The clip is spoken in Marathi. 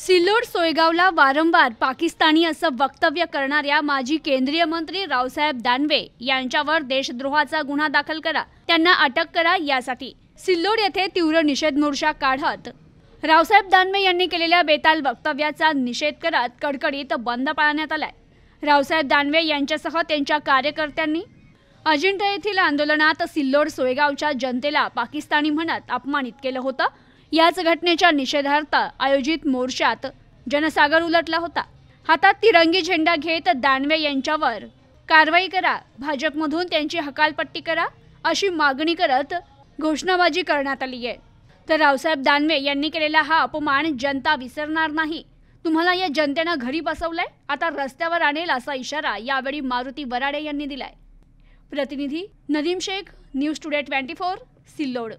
सिल्लोड सोयगावला वारंवार पाकिस्तानी असं वक्तव्य करणाऱ्या माजी केंद्रीय मंत्री रावसाहेब दानवे यांच्यावर देशद्रोहाचा गुन्हा दाखल करा त्यांना अटक करा यासाठी सिल्लोड येथे तीव्र निषेध मोर्चा काढत रावसाहेब दानवे यांनी केलेल्या बेताल वक्तव्याचा निषेध करत कडकडीत बंद पाळण्यात आलाय. रावसाहेब दानवे यांच्यासह त्यांच्या कार्यकर्त्यांनी अजिंठा येथील आंदोलनात सिल्लोड सोयगावच्या जनतेला पाकिस्तानी म्हणत अपमानित केलं होतं. याच घटनेच्या निषेधार्थ आयोजित मोर्चात जनसागर उलटला होता. हातात तिरंगी झेंडा घेत दानवे यांच्यावर कारवाई करा भाजपमधून त्यांची हकालपट्टी करा अशी मागणी करत घोषणाबाजी करण्यात आली आहे. तर रावसाहेब दानवे यांनी केलेला हा अपमान जनता विसरणार नाही. तुम्हाला या जनतेनं घरी बसवलंय? आता रस्त्यावर आणेल असा इशारा यावेळी मारुती वराडे यांनी दिलाय. प्रतिनिधी Nadeem Shaikh news today twenty four Sillod.